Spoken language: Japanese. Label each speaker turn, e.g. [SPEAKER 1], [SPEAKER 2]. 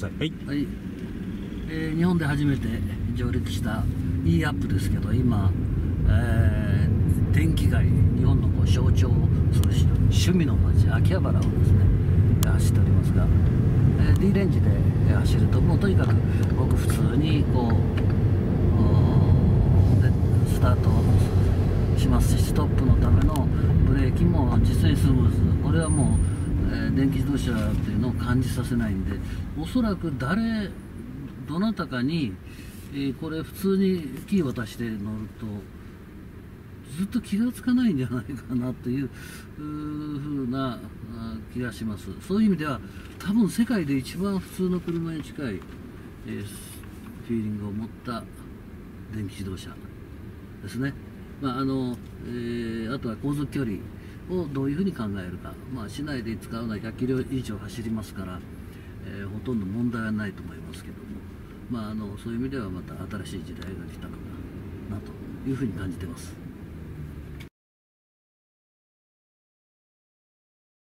[SPEAKER 1] はい、
[SPEAKER 2] はい。えー、日本で初めて上陸した e アップですけど今、えー、電気街日本のこう象徴をする趣味の街秋葉原をですね走っておりますが、えー、D レンジで走るともうとにかく僕普通にこうスタートしますしストップのためのブレーキも実にスムーズ。これはもうえ電気自動車っていうのを感じさせないんでおそらく誰どなたかに、えー、これ普通にキー渡して乗るとずっと気がつかないんじゃないかなというふうな気がします。そういう意味では多分世界で一番普通の車に近い、えー、フィーリングを持った電気自動車ですね、まああのえー、あとは航続距離。をどういうふうに考えるか、まあ、市内で使うのは100キロ以上走りますから、えー、ほとんど問題はないと思いますけども、まあ、あのそういう意味ではまた新しい時代が来たのかなというふうに感じてます。